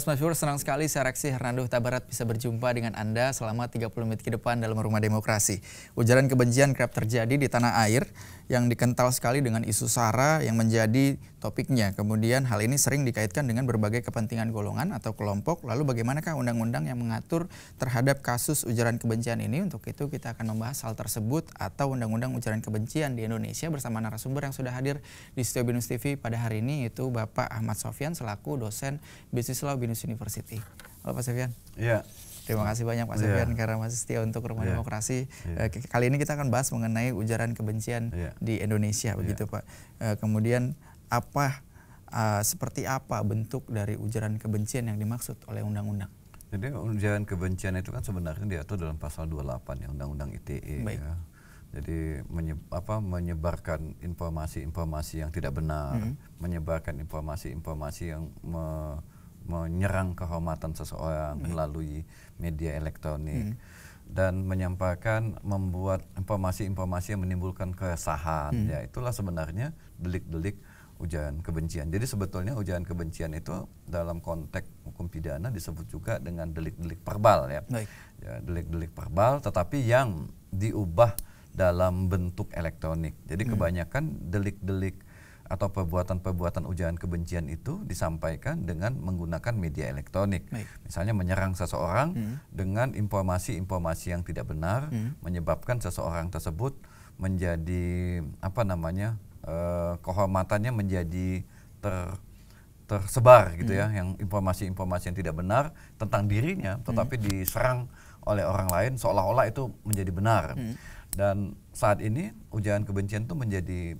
Halo Smashboard, senang sekali saya Reksi Hernando Tabarat bisa berjumpa dengan Anda selama 30 menit ke depan dalam Rumah Demokrasi. Ujaran kebencian kerap terjadi di tanah air yang dikental sekali dengan isu SARA yang menjadi topiknya. Kemudian hal ini sering dikaitkan dengan berbagai kepentingan golongan atau kelompok. Lalu bagaimanakah undang-undang yang mengatur terhadap kasus ujaran kebencian ini? Untuk itu kita akan membahas hal tersebut atau undang-undang ujaran kebencian di Indonesia bersama narasumber yang sudah hadir di Studio Binus TV pada hari ini yaitu Bapak Ahmad Sofyan selaku dosen bisnis Law Binus University. Halo Pak Sofyan. Iya. Terima kasih banyak Pak Sofyan yeah. karena masih setia untuk Rumah yeah. Demokrasi. Yeah. kali ini kita akan bahas mengenai ujaran kebencian yeah. di Indonesia begitu yeah. Pak. Uh, kemudian apa uh, seperti apa bentuk dari ujaran kebencian yang dimaksud oleh undang-undang? Jadi ujaran kebencian itu kan sebenarnya diatur dalam pasal 28 ya Undang-Undang ITE Baik. ya. Jadi menye, apa, menyebarkan informasi-informasi yang tidak benar, mm -hmm. menyebarkan informasi-informasi yang me, menyerang kehormatan seseorang melalui media elektronik. Mm -hmm dan menyampaikan membuat informasi-informasi yang menimbulkan keresahan hmm. ya itulah sebenarnya delik-delik ujaran kebencian. Jadi sebetulnya ujaran kebencian itu dalam konteks hukum pidana disebut juga dengan delik-delik verbal ya. Baik. Ya, delik-delik verbal tetapi yang diubah dalam bentuk elektronik. Jadi hmm. kebanyakan delik-delik atau perbuatan-perbuatan ujaran kebencian itu disampaikan dengan menggunakan media elektronik. Baik. Misalnya menyerang seseorang hmm. dengan informasi-informasi yang tidak benar, hmm. menyebabkan seseorang tersebut menjadi apa namanya uh, kehormatannya menjadi ter tersebar gitu ya, hmm. ya, yang informasi-informasi yang tidak benar tentang dirinya, tetapi hmm. diserang oleh orang lain seolah-olah itu menjadi benar. Hmm. Dan saat ini ujaran kebencian itu menjadi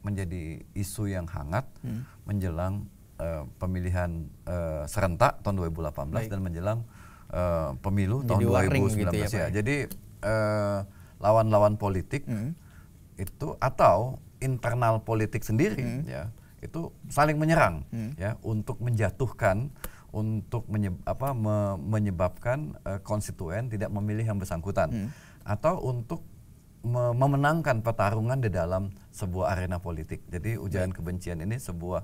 menjadi isu yang hangat hmm. menjelang uh, pemilihan uh, serentak tahun 2018 Baik. dan menjelang uh, pemilu Jadi tahun 2019 gitu ya, ya. Jadi lawan-lawan uh, politik hmm. itu atau internal politik sendiri hmm. ya itu saling menyerang hmm. ya untuk menjatuhkan untuk menyeb, apa, me, menyebabkan uh, konstituen tidak memilih yang bersangkutan hmm. atau untuk memenangkan pertarungan di dalam sebuah arena politik. Jadi ujaran kebencian ini sebuah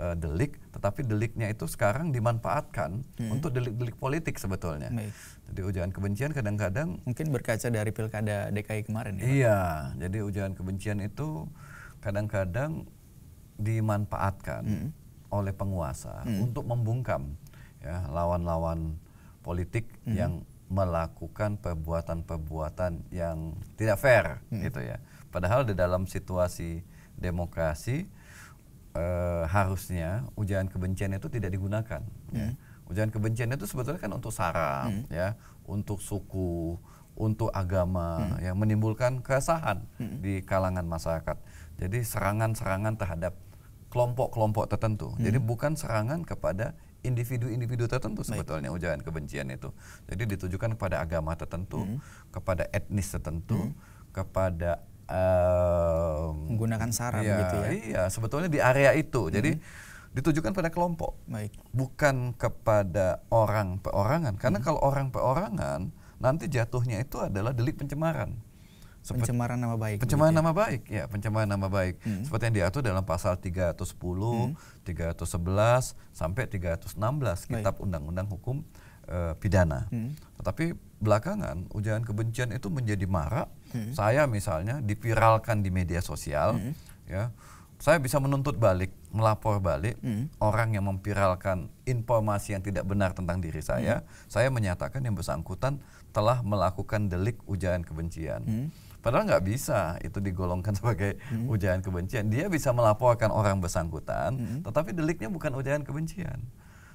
uh, delik, tetapi deliknya itu sekarang dimanfaatkan hmm. untuk delik-delik politik sebetulnya. Baik. Jadi ujaran kebencian kadang-kadang mungkin berkaca dari pilkada DKI kemarin ya. Iya, jadi ujaran kebencian itu kadang-kadang dimanfaatkan hmm. oleh penguasa hmm. untuk membungkam ya lawan-lawan politik hmm. yang melakukan perbuatan-perbuatan yang tidak fair hmm. gitu ya. Padahal di dalam situasi demokrasi eh, harusnya ujaran kebencian itu tidak digunakan. Ya. Hmm. Ya. Ujaran kebencian itu sebetulnya kan untuk sara, hmm. ya, untuk suku, untuk agama, hmm. yang menimbulkan keresahan hmm. di kalangan masyarakat. Jadi serangan-serangan terhadap kelompok-kelompok tertentu. Hmm. Jadi bukan serangan kepada individu-individu tertentu Baik. sebetulnya ujaran kebencian itu. Jadi ditujukan kepada agama tertentu, hmm. kepada etnis tertentu, hmm. kepada um, menggunakan sara iya, begitu ya. Iya, sebetulnya di area itu. Hmm. Jadi ditujukan pada kelompok. Baik. Bukan kepada orang perorangan. Karena hmm. kalau orang perorangan nanti jatuhnya itu adalah delik pencemaran pencemaran nama baik. Pencemaran ya? nama baik, ya pencemaran nama baik. Hmm. Seperti yang diatur dalam pasal 310, hmm. 311 sampai 316 Kitab Undang-Undang Hukum uh, Pidana. Hmm. Tetapi belakangan ujaran kebencian itu menjadi marak. Hmm. Saya misalnya diviralkan di media sosial, hmm. ya saya bisa menuntut balik, melapor balik hmm. orang yang memviralkan informasi yang tidak benar tentang diri saya. Hmm. Saya menyatakan yang bersangkutan telah melakukan delik ujaran kebencian. Hmm. Padahal nggak bisa itu digolongkan sebagai hmm. ujaran kebencian. Dia bisa melaporkan orang bersangkutan, hmm. tetapi deliknya bukan ujaran kebencian,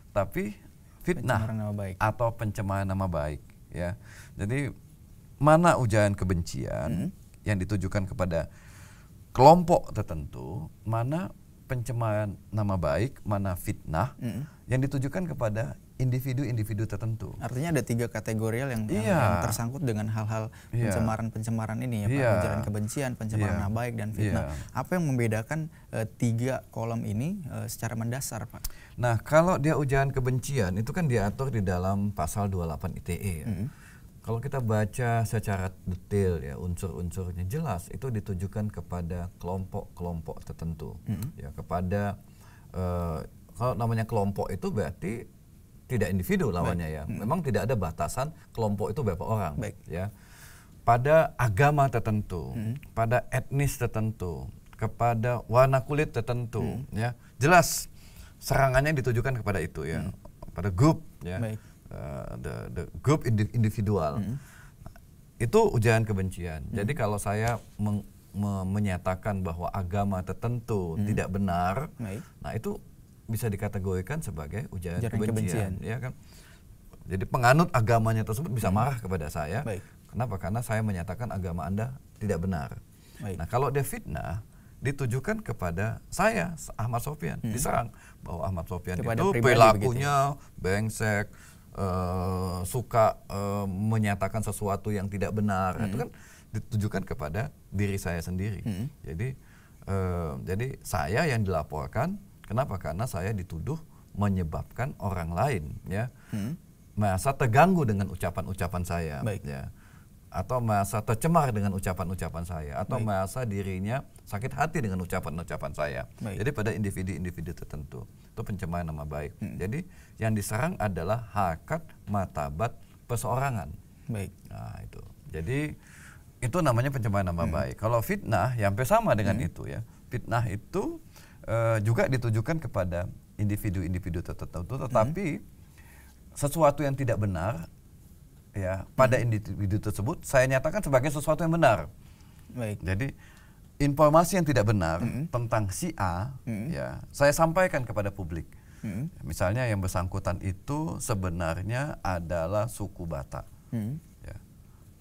tapi fitnah nama baik. atau pencemaran nama baik. Ya, jadi mana ujaran kebencian hmm. yang ditujukan kepada kelompok tertentu, mana pencemaran nama baik, mana fitnah hmm. yang ditujukan kepada individu-individu tertentu. Artinya ada tiga kategori yang, iya. yang, yang tersangkut dengan hal-hal iya. pencemaran-pencemaran ini ya Pak, iya. ujaran kebencian, pencemaran iya. baik dan fitnah. Iya. Apa yang membedakan uh, tiga kolom ini uh, secara mendasar Pak? Nah kalau dia ujaran kebencian itu kan diatur di dalam pasal 28 ITE ya. Mm -hmm. Kalau kita baca secara detail ya unsur-unsurnya jelas itu ditujukan kepada kelompok-kelompok tertentu mm -hmm. ya kepada uh, kalau namanya kelompok itu berarti tidak individu lawannya ya. Hmm. Memang tidak ada batasan kelompok itu berapa orang Baik. ya. Pada agama tertentu, Hmm. pada etnis tertentu, kepada warna kulit tertentu Hmm. ya. Jelas serangannya ditujukan kepada itu ya. Pada grup ya. Hmm. Baik. Uh, the the group indi- individual. Hmm. Itu ujaran kebencian. Jadi kalau saya meng- me- menyatakan bahwa agama tertentu Hmm. tidak benar, Baik. nah itu bisa dikategorikan sebagai ujaran, Ujaran kebencian, kebencian. ya kan? Jadi penganut agamanya tersebut bisa marah kepada saya. Baik. Kenapa? Karena saya menyatakan agama Anda tidak benar. Baik. Nah, kalau dia fitnah ditujukan kepada saya Ahmad Sofian diserang bahwa Ahmad Sofian Hmm. Kepada itu pribadi perilakunya brengsek eh, suka eh, menyatakan sesuatu yang tidak benar itu kan ditujukan kepada diri saya sendiri jadi eh, jadi saya yang dilaporkan kenapa karena saya dituduh menyebabkan orang lain ya merasa terganggu dengan ucapan-ucapan saya Baik. ya atau merasa tercemar dengan ucapan-ucapan saya atau merasa dirinya sakit hati dengan ucapan-ucapan saya. Baik. Jadi pada individu-individu tertentu itu pencemaran nama baik. Jadi yang diserang adalah harkat martabat perseorangan. Baik. Nah, itu. Jadi itu namanya pencemaran nama baik. Kalau fitnah yang hampir sama dengan itu ya. Fitnah itu eh, juga ditujukan kepada individu-individu tertentu tetapi sesuatu yang tidak benar ya pada individu tersebut saya nyatakan sebagai sesuatu yang benar. Baik. Jadi informasi yang tidak benar tentang si A ya saya sampaikan kepada publik. Hmm. Misalnya yang bersangkutan itu sebenarnya adalah suku Batak. Hmm. Ya.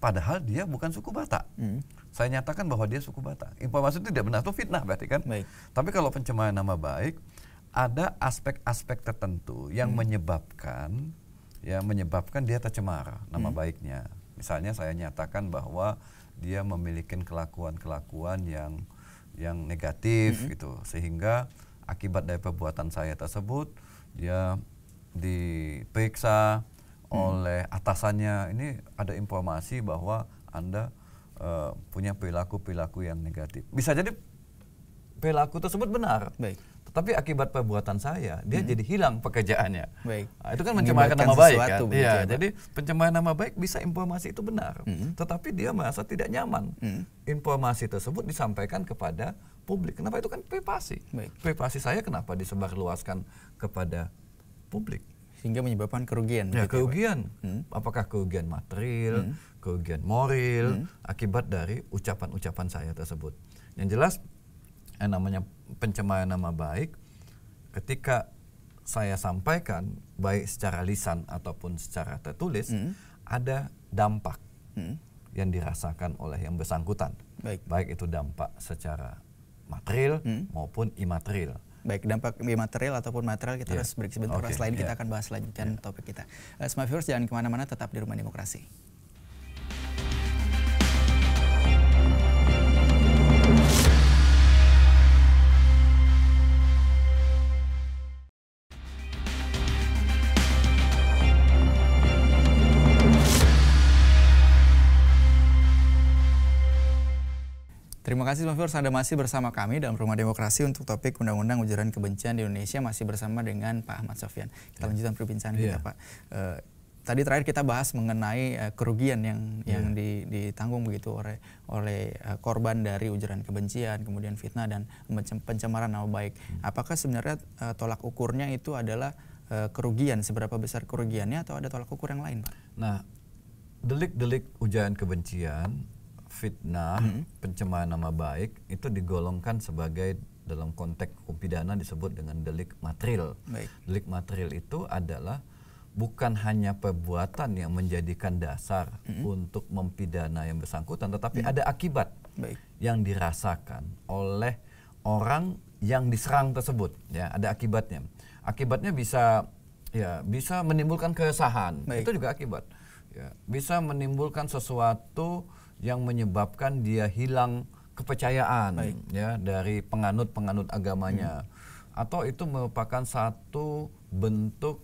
Padahal dia bukan suku Batak. Hmm. Saya nyatakan bahwa dia suku Batak. Informasi itu tidak benar itu fitnah berarti kan? Baik. Tapi kalau pencemaran nama baik ada aspek-aspek tertentu yang menyebabkan ya menyebabkan dia tercemar nama baiknya. Misalnya saya nyatakan bahwa dia memiliki kelakuan-kelakuan yang yang negatif gitu sehingga akibat dari perbuatan saya tersebut dia diperiksa oleh atasannya ini ada informasi bahwa anda eh, punya perilaku-perilaku yang negatif. Bisa jadi perilaku tersebut benar Baik. tetapi akibat perbuatan saya dia jadi hilang pekerjaannya. Baik. Nah, itu kan mencemarkan nama baik kan? iya ya, jadi pencemaran nama baik bisa informasi itu benar tetapi dia merasa tidak nyaman. Informasi tersebut disampaikan kepada publik. Kenapa? Itu kan privasi. Baik. privasi saya kenapa disebarluaskan kepada publik Sehingga menyebabkan kerugian. ya, Ya kerugian, apakah kerugian material, kerugian moral akibat dari ucapan-ucapan saya tersebut. Yang jelas, yang namanya pencemaran nama baik, ketika saya sampaikan baik secara lisan ataupun secara tertulis, ada dampak Hmm. yang dirasakan oleh yang bersangkutan, Baik. baik itu dampak secara material maupun imaterial. Baik, dampak material ataupun material kita Ya. harus break sebentar. Oke, Selain kita ya. akan bahas lanjutkan topik kita. Uh, Smart viewers jangan ke mana-mana, tetap di Rumah Demokrasi. Terima kasih Smart viewers Anda masih bersama kami dalam Rumah Demokrasi untuk topik Undang-Undang Ujaran Kebencian di Indonesia masih bersama dengan Pak Ahmad Sofyan. Kita lanjutkan perbincangan kita Iya. Pak. Eh, tadi terakhir kita bahas mengenai eh, kerugian yang yang di- ditanggung begitu oleh oleh eh, korban dari ujaran kebencian, kemudian fitnah dan pencem- pencemaran nama baik. Apakah sebenarnya eh, tolak ukurnya itu adalah eh, kerugian seberapa besar kerugiannya atau ada tolak ukur yang lain, Pak? Nah, delik-delik ujaran kebencian, fitnah, pencemaran nama baik itu digolongkan sebagai dalam konteks hukum pidana disebut dengan delik material. Baik. Delik material itu adalah bukan hanya perbuatan yang menjadikan dasar untuk mempidana yang bersangkutan, tetapi ada akibat Baik. yang dirasakan oleh orang yang diserang tersebut ya ada akibatnya akibatnya bisa ya bisa menimbulkan keresahan Baik. itu juga akibat ya bisa menimbulkan sesuatu yang menyebabkan dia hilang kepercayaan ya dari penganut-penganut agamanya. Atau itu merupakan satu bentuk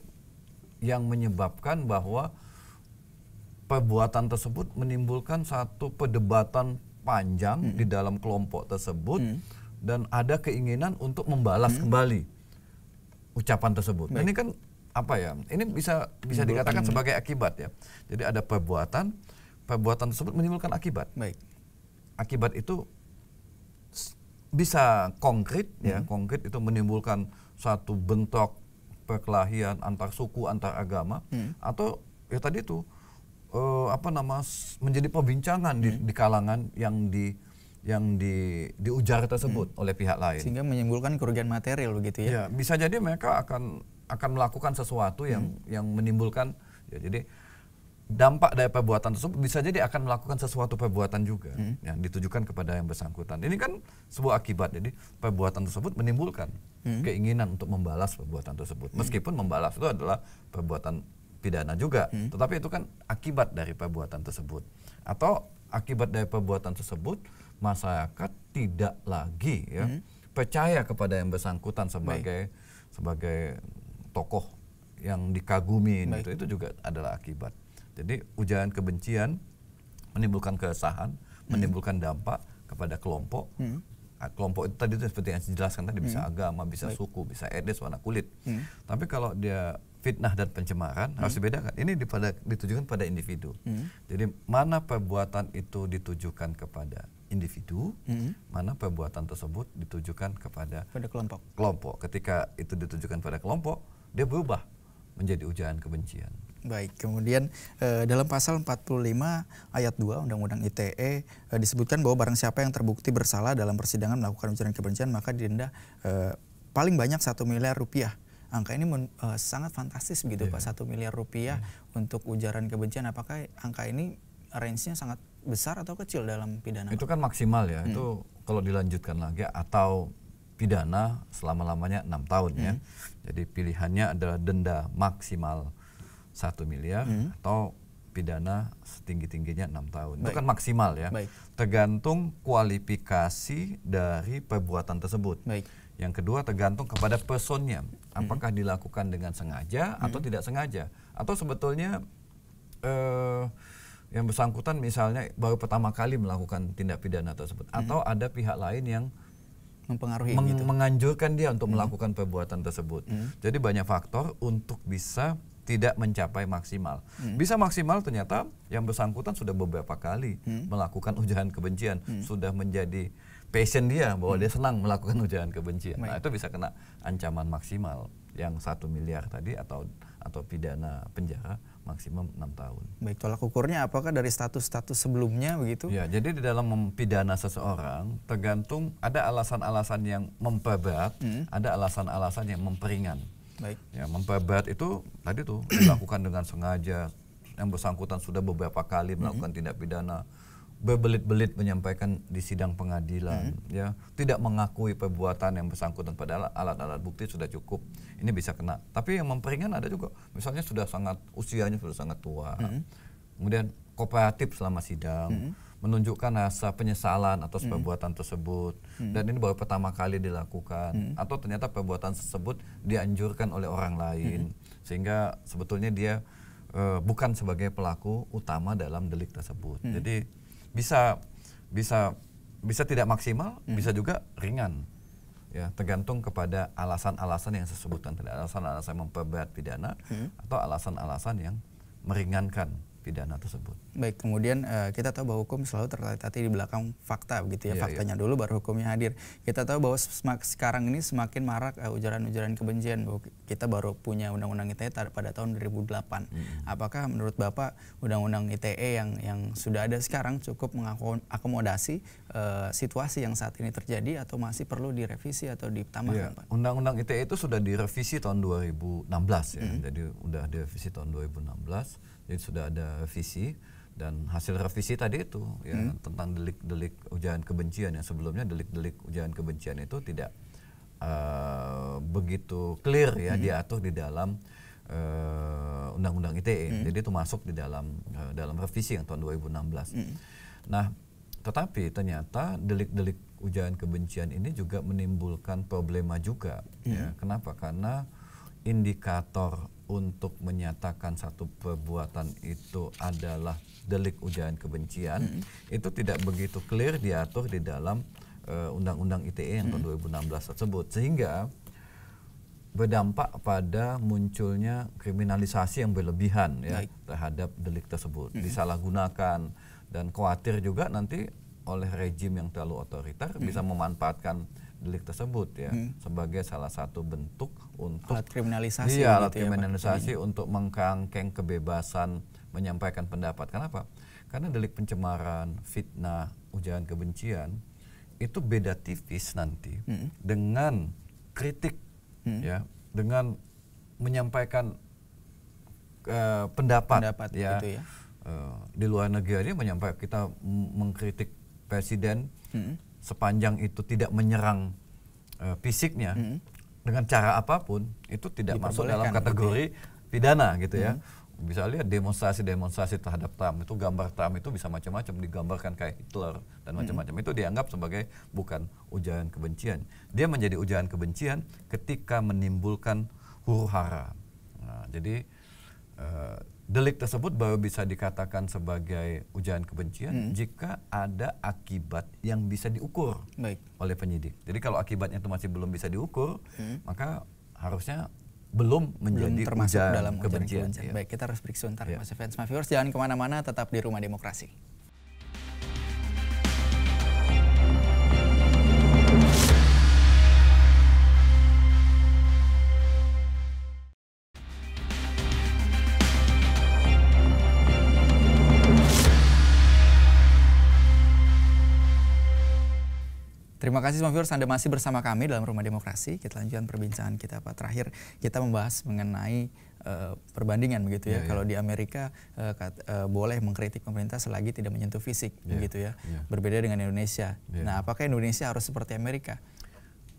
yang menyebabkan bahwa perbuatan tersebut menimbulkan satu perdebatan panjang di dalam kelompok tersebut dan ada keinginan untuk membalas kembali ucapan tersebut. Nah, ini kan apa ya? Ini bisa bisa dikatakan sebagai akibat ya. Jadi ada perbuatan, perbuatan tersebut menimbulkan akibat. Baik. Akibat itu bisa konkret ya, hmm. konkret itu menimbulkan satu bentrok perkelahian antar suku, antar agama hmm. atau ya tadi itu uh, apa nama menjadi perbincangan hmm. di, di kalangan yang di yang di diujar tersebut hmm. oleh pihak lain. Sehingga menimbulkan kerugian material begitu ya. Ya, bisa jadi mereka akan akan melakukan sesuatu yang hmm. yang menimbulkan ya jadi dampak dari perbuatan tersebut bisa jadi akan melakukan sesuatu perbuatan juga hmm. yang ditujukan kepada yang bersangkutan. Ini kan sebuah akibat. Jadi perbuatan tersebut menimbulkan hmm. keinginan untuk membalas perbuatan tersebut. Hmm. Meskipun membalas itu adalah perbuatan pidana juga, hmm. tetapi itu kan akibat dari perbuatan tersebut. Atau akibat dari perbuatan tersebut masyarakat tidak lagi ya hmm. percaya kepada yang bersangkutan sebagai Baik. sebagai tokoh yang dikagumi itu itu juga adalah akibat. Jadi ujaran kebencian menimbulkan keresahan, hmm. menimbulkan dampak kepada kelompok. Hmm. Ah, kelompok itu tadi itu seperti yang dijelaskan tadi hmm. bisa agama, bisa Baik. suku, bisa etnis, warna kulit. Hmm. Tapi kalau dia fitnah dan pencemaran hmm. harus dibedakan. Ini dipada, ditujukan pada individu. Hmm. Jadi mana perbuatan itu ditujukan kepada individu, hmm. mana perbuatan tersebut ditujukan kepada pada kelompok. Kelompok. Ketika itu ditujukan pada kelompok, dia berubah menjadi ujaran kebencian. Baik, kemudian e, dalam pasal 45 ayat 2 Undang-Undang ITE e, eh, disebutkan bahwa barang siapa yang terbukti bersalah dalam persidangan melakukan ujaran kebencian maka didenda e, paling banyak satu miliar rupiah. Angka ini men, e, sangat fantastis begitu yeah. Pak, satu miliar rupiah yeah. untuk ujaran kebencian. Apakah angka ini range-nya sangat besar atau kecil dalam pidana? Itu kan maksimal ya, hmm. itu kalau dilanjutkan lagi atau pidana selama-lamanya enam tahun ya. hmm. ya. Jadi pilihannya adalah denda maksimal satu miliar hmm. atau pidana setinggi tingginya enam tahun. Baik. Itu kan maksimal ya. Baik. Tergantung kualifikasi dari perbuatan tersebut. Baik. Yang kedua tergantung kepada personnya, apakah hmm. dilakukan dengan sengaja hmm. atau tidak sengaja, atau sebetulnya eh, yang bersangkutan misalnya baru pertama kali melakukan tindak pidana tersebut, hmm. atau ada pihak lain yang mempengaruhi meng gitu. menganjurkan dia untuk hmm. melakukan perbuatan tersebut. Hmm. Jadi banyak faktor untuk bisa tidak mencapai maksimal. Hmm. Bisa maksimal ternyata yang bersangkutan sudah beberapa kali hmm. melakukan ujaran kebencian, hmm. sudah menjadi passion dia bahwa hmm. dia senang melakukan ujaran kebencian. Nah, Baik. Nah itu bisa kena ancaman maksimal yang satu miliar tadi atau atau pidana penjara maksimum enam tahun. Baik, tolak ukurnya apakah dari status-status sebelumnya begitu? Ya, jadi di dalam mempidana seseorang tergantung ada alasan-alasan yang memperberat, hmm. ada alasan-alasan yang memperingan. Baik. Ya, memperberat itu tadi tuh dilakukan dengan sengaja. Yang bersangkutan sudah beberapa kali melakukan mm -hmm. tindak pidana. Berbelit-belit menyampaikan di sidang pengadilan mm -hmm. ya. Tidak mengakui perbuatan yang bersangkutan padahal alat-alat bukti sudah cukup. Ini bisa kena. Tapi yang memperingan ada juga. Misalnya sudah sangat usianya sudah sangat tua. Mm -hmm. kemudian kooperatif selama sidang. Mm -hmm menunjukkan rasa penyesalan atas hmm. perbuatan tersebut hmm. dan ini baru pertama kali dilakukan hmm. atau ternyata perbuatan tersebut dianjurkan oleh orang lain hmm. sehingga sebetulnya dia uh, bukan sebagai pelaku utama dalam delik tersebut. Hmm. Jadi bisa bisa bisa tidak maksimal, hmm. bisa juga ringan. Ya, tergantung kepada alasan-alasan yang saya sebutkan tadi, alasan-alasan memperberat pidana hmm. atau alasan-alasan yang meringankan pidana tersebut. Baik, kemudian uh, kita tahu bahwa hukum selalu terletak di belakang fakta begitu ya, yeah, faktanya yeah. dulu baru hukumnya hadir. Kita tahu bahwa semak, sekarang ini semakin marak uh, ujaran-ujaran kebencian bahwa kita baru punya undang-undang ITE pada tahun 2008. Hmm. Apakah menurut Bapak undang-undang ITE yang yang sudah ada sekarang cukup mengakomodasi uh, situasi yang saat ini terjadi atau masih perlu direvisi atau ditambahkan, yeah. Pak? Undang-undang ITE itu sudah direvisi tahun 2016 ya. Hmm. Jadi sudah direvisi tahun 2016 jadi sudah ada revisi dan hasil revisi tadi itu ya hmm. tentang delik-delik ujaran kebencian yang sebelumnya delik-delik ujaran kebencian itu tidak uh, begitu clear ya hmm. diatur di dalam uh, undang-undang ITE. Hmm. Jadi itu masuk di dalam uh, dalam revisi yang tahun 2016. Hmm. Nah, tetapi ternyata delik-delik ujaran kebencian ini juga menimbulkan problema juga hmm. ya. Kenapa? Karena indikator untuk menyatakan satu perbuatan itu adalah delik ujaran kebencian mm -hmm. itu tidak begitu clear diatur di dalam uh, Undang-Undang ITE yang mm -hmm. tahun 2016 tersebut sehingga berdampak pada munculnya kriminalisasi yang berlebihan ya Baik. terhadap delik tersebut, hmm. disalahgunakan dan khawatir juga nanti oleh rejim yang terlalu otoriter hmm. bisa memanfaatkan delik tersebut ya hmm. sebagai salah satu bentuk untuk alat kriminalisasi iya alat gitu ya, kriminalisasi ya, untuk mengkangkeng kebebasan menyampaikan pendapat kenapa karena delik pencemaran fitnah ujaran kebencian itu beda tipis nanti hmm. dengan kritik hmm. ya dengan menyampaikan uh, pendapat, pendapat ya, gitu ya. Uh, di luar negeri menyampaikan kita mengkritik presiden hmm. Sepanjang itu tidak menyerang uh, fisiknya hmm. dengan cara apa pun itu tidak masuk dalam kategori pidana gitu ya. hmm. ya bisa lihat demonstrasi-demonstrasi terhadap Trump itu gambar Trump itu bisa macam-macam digambarkan kayak Hitler dan macam-macam hmm. itu dianggap sebagai bukan ujaran kebencian dia menjadi ujaran kebencian ketika menimbulkan huru hara nah, jadi uh, delik tersebut baru bisa dikatakan sebagai ujaran kebencian hmm. jika ada akibat yang bisa diukur Baik. oleh penyidik jadi kalau akibatnya itu masih belum bisa diukur hmm. maka harusnya belum menjadi belum termasuk ujian dalam kebencian. kebencian. Ya. Baik, kita harus break sebentar, ya. Mas Evans. My viewers, jangan ke mana-mana, tetap di Rumah Demokrasi. Terima kasih semua viewers Anda masih bersama kami dalam Rumah Demokrasi. Kita lanjutkan perbincangan kita Pak. Terakhir kita membahas mengenai uh, perbandingan begitu ya. Yeah, Kalau yeah. di Amerika uh, kat, uh, boleh mengkritik pemerintah selagi tidak menyentuh fisik yeah, begitu ya. Yeah. Berbeda dengan Indonesia. Yeah. Nah, apakah Indonesia harus seperti Amerika?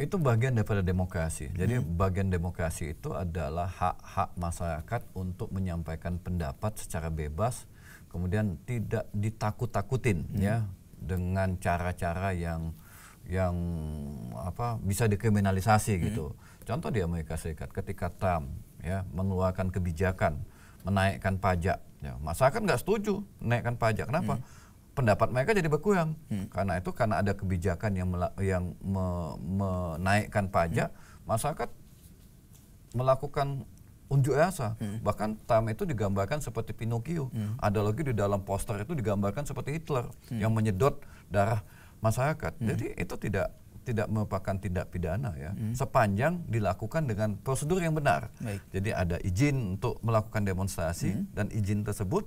Itu bagian daripada demokrasi. Jadi hmm. bagian demokrasi itu adalah hak-hak masyarakat untuk menyampaikan pendapat secara bebas, kemudian tidak ditakut-takutin hmm. ya dengan cara-cara yang yang apa bisa dikriminalisasi hmm. gitu. Contoh di Amerika Serikat ketika Trump ya mengeluarkan kebijakan menaikkan pajak, ya, masyarakat nggak setuju menaikkan pajak. Kenapa? Hmm. Pendapat mereka jadi berkurang hmm. karena itu karena ada kebijakan yang yang me, menaikkan pajak, hmm. masyarakat melakukan unjuk rasa. Hmm. Bahkan Trump itu digambarkan seperti Pinocchio. Hmm. Ada lagi di dalam poster itu digambarkan seperti Hitler hmm. yang menyedot darah masyarakat. Hmm. Jadi itu tidak tidak merupakan tindak pidana ya, hmm. sepanjang dilakukan dengan prosedur yang benar. Baik. Jadi ada izin untuk melakukan demonstrasi hmm. dan izin tersebut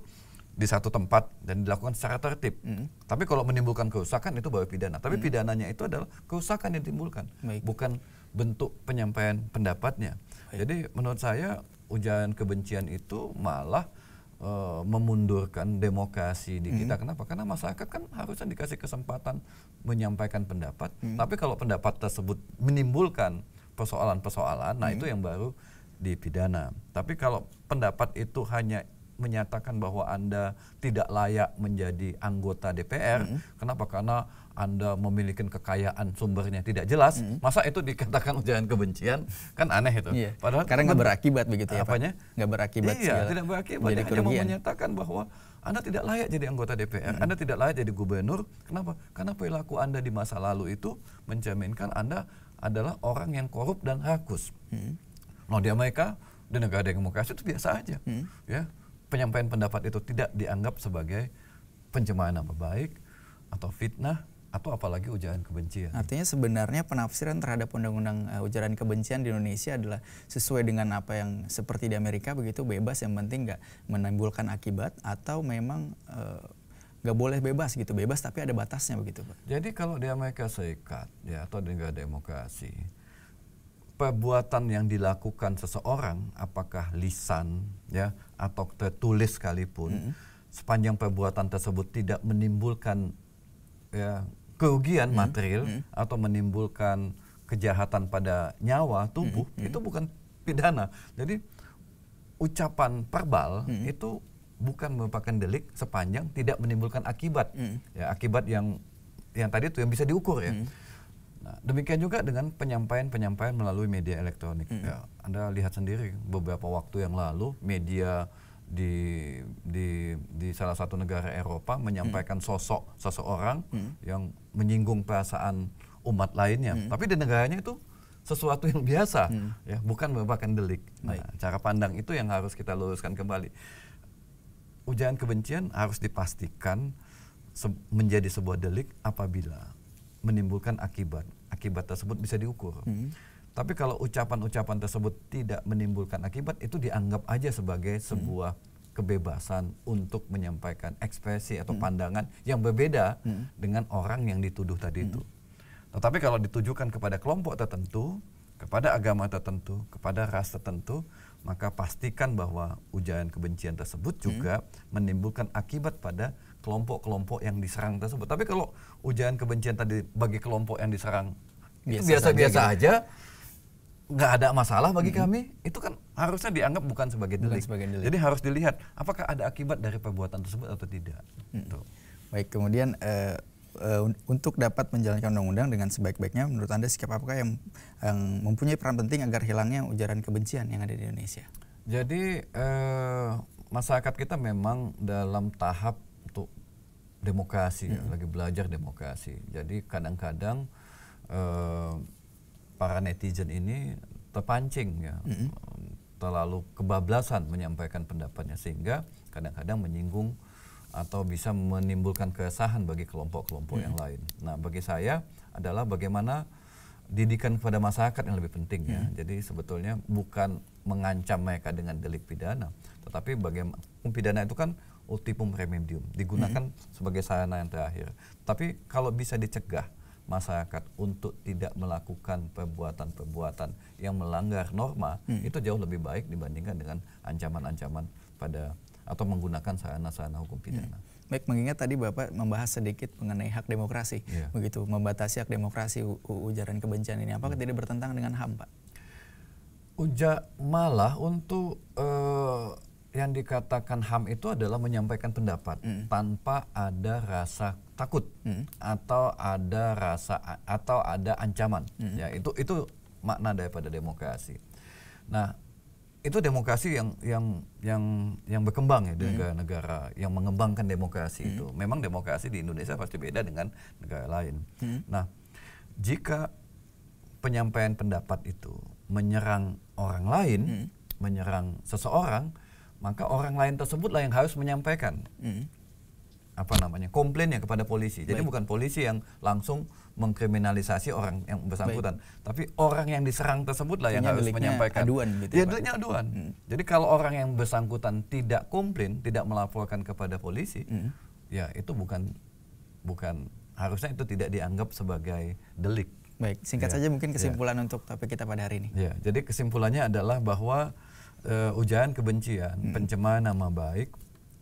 di satu tempat dan dilakukan secara tertib. Hmm. Tapi kalau menimbulkan kerusakan itu baru pidana. Tapi hmm. pidananya itu adalah kerusakan yang ditimbulkan, Baik. bukan bentuk penyampaian pendapatnya. Baik. Jadi menurut saya ujaran kebencian itu malah uh, memundurkan demokrasi di kita. Hmm. Kenapa? Karena masyarakat kan harusnya dikasih kesempatan menyampaikan pendapat. Hmm. Tapi kalau pendapat tersebut menimbulkan persoalan-persoalan, nah itu hmm. yang baru dipidana. Tapi kalau pendapat itu hanya menyatakan bahwa Anda tidak layak menjadi anggota DPR, hmm. kenapa? Karena anda memiliki kekayaan sumbernya tidak jelas, hmm. masa itu dikatakan ujaran kebencian? Kan aneh itu. Iya. Padahal karena nggak berakibat begitu ya, Apanya? Nggak berakibat. Iya, tidak berakibat. Jadi hanya mau menyatakan bahwa anda tidak layak jadi anggota DPR, hmm. Anda tidak layak jadi gubernur. Kenapa? Karena perilaku Anda di masa lalu itu mencerminkan Anda adalah orang yang korup dan rakus. Hmm. Nah di Amerika, di negara demokrasi itu biasa aja. Hmm. Ya, penyampaian pendapat itu tidak dianggap sebagai pencemaran nama baik atau fitnah atau apalagi ujaran kebencian. Artinya sebenarnya penafsiran terhadap undang-undang uh, ujaran kebencian di Indonesia adalah sesuai dengan apa yang seperti di Amerika begitu bebas yang penting nggak menimbulkan akibat atau memang uh, nggak boleh bebas gitu bebas tapi ada batasnya begitu pak. Jadi kalau di Amerika Serikat ya atau di negara demokrasi perbuatan yang dilakukan seseorang apakah lisan ya atau tertulis sekalipun mm -hmm. sepanjang perbuatan tersebut tidak menimbulkan ya kerugian hmm. material hmm. atau menimbulkan kejahatan pada nyawa tubuh hmm. itu bukan pidana. Jadi ucapan verbal hmm. itu bukan merupakan delik sepanjang tidak menimbulkan akibat. Hmm. Ya, akibat yang yang tadi itu yang bisa diukur ya. Hmm. Nah, demikian juga dengan penyampaian-penyampaian melalui media elektronik. Hmm. Ya, Anda lihat sendiri beberapa waktu yang lalu media di di di salah satu negara Eropa menyampaikan hmm. sosok seseorang hmm. yang menyinggung perasaan umat lainnya. Hmm. Tapi di negaranya itu sesuatu yang biasa hmm. ya bukan merupakan delik nah, cara pandang itu yang harus kita luruskan kembali ujaran kebencian harus dipastikan se menjadi sebuah delik apabila menimbulkan akibat akibat tersebut bisa diukur hmm. tapi kalau ucapan-ucapan tersebut tidak menimbulkan akibat itu dianggap aja sebagai sebuah hmm kebebasan untuk menyampaikan ekspresi atau hmm. pandangan yang berbeda hmm. dengan orang yang dituduh tadi hmm. itu. Tetapi kalau ditujukan kepada kelompok tertentu, kepada agama tertentu, kepada ras tertentu, maka pastikan bahwa ujaran kebencian tersebut hmm. juga hmm. menimbulkan akibat pada kelompok-kelompok yang diserang tersebut. Tapi kalau ujaran kebencian tadi bagi kelompok yang diserang biasa-biasa aja, gitu. nggak ada masalah bagi hmm. kami, itu kan harusnya dianggap bukan sebagai delik. Sebagai delik. Jadi harus dilihat apakah ada akibat dari perbuatan tersebut atau tidak. Hmm. Baik, kemudian uh, uh, untuk dapat menjalankan undang-undang dengan sebaik-baiknya, menurut Anda sikap apakah yang, yang mempunyai peran penting agar hilangnya ujaran kebencian yang ada di Indonesia? Jadi uh, masyarakat kita memang dalam tahap demokrasi, hmm. lagi belajar demokrasi. Jadi kadang-kadang uh, para netizen ini terpancing ya, hmm. terlalu kebablasan menyampaikan pendapatnya sehingga kadang-kadang menyinggung atau bisa menimbulkan keresahan bagi kelompok-kelompok hmm. yang lain. Nah, bagi saya adalah bagaimana didikan kepada masyarakat yang lebih penting ya. Hmm. Jadi sebetulnya bukan mengancam mereka dengan delik pidana, tetapi bagaimana pidana itu kan ultimum remedium, digunakan hmm. sebagai sarana yang terakhir. Tapi kalau bisa dicegah masyarakat untuk tidak melakukan perbuatan-perbuatan yang melanggar norma, hmm. itu jauh lebih baik dibandingkan dengan ancaman-ancaman pada atau menggunakan sarana-sarana hukum pidana. Hmm. Baik, mengingat tadi Bapak membahas sedikit mengenai hak demokrasi, yeah. begitu membatasi hak demokrasi ujaran kebencian ini, apakah hmm. tidak bertentangan dengan HAM, Pak? Uja malah untuk uh, yang dikatakan HAM itu adalah menyampaikan pendapat hmm. tanpa ada rasa takut hmm. atau ada rasa atau ada ancaman. Hmm. Ya, itu itu makna daripada demokrasi. Nah, itu demokrasi yang yang yang yang berkembang ya di hmm. negara-negara yang mengembangkan demokrasi hmm. itu. Memang demokrasi di Indonesia pasti beda dengan negara lain. Hmm. Nah, jika penyampaian pendapat itu menyerang orang lain, menyerang seseorang, maka orang lain tersebutlah yang harus menyampaikan. Hmm apa namanya komplainnya kepada polisi. Jadi Baik. bukan polisi yang langsung mengkriminalisasi orang yang bersangkutan, Baik. tapi orang yang diserang tersebutlah yang harus menyampaikan. Aduan gitu. Ya, ya aduan. Hmm. Jadi kalau orang yang bersangkutan tidak komplain, tidak melaporkan kepada polisi, hmm. ya itu bukan bukan harusnya itu tidak dianggap sebagai delik. Baik, singkat ya. saja mungkin kesimpulan ya. untuk topik kita pada hari ini. Ya, jadi kesimpulannya adalah bahwa uh, ujaran kebencian, hmm. pencemaran nama baik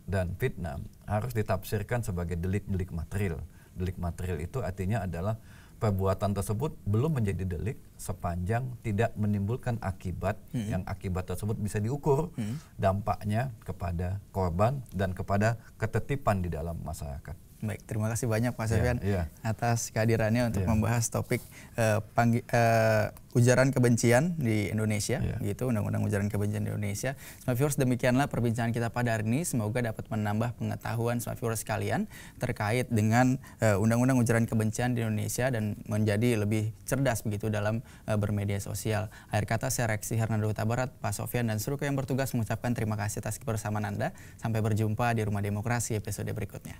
dan fitnah harus ditafsirkan sebagai delik-delik material. Delik material itu artinya adalah perbuatan tersebut belum menjadi delik sepanjang tidak menimbulkan akibat hmm. yang akibat tersebut bisa diukur hmm. dampaknya kepada korban dan kepada ketertiban di dalam masyarakat. Baik, terima kasih banyak Pak Sofian yeah, yeah. atas kehadirannya untuk yeah. membahas topik uh, uh, ujaran kebencian di Indonesia, yeah. gitu Undang-Undang Ujaran Kebencian di Indonesia. Smart viewers demikianlah perbincangan kita pada hari ini. Semoga dapat menambah pengetahuan smart viewers sekalian terkait dengan uh, Undang-Undang Ujaran Kebencian di Indonesia dan menjadi lebih cerdas begitu dalam uh, bermedia sosial. Akhir kata saya Reksi Hernando Barat, Pak Sofian dan seluruh yang bertugas mengucapkan terima kasih atas kebersamaan Anda. Sampai berjumpa di Rumah Demokrasi episode berikutnya.